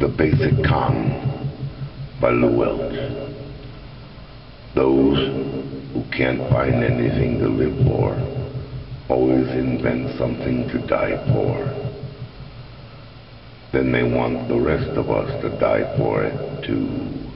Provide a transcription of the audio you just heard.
The Basic Con by Lew Welch. Those who can't find anything to live for always invent something to die for. Then they want the rest of us to die for it too.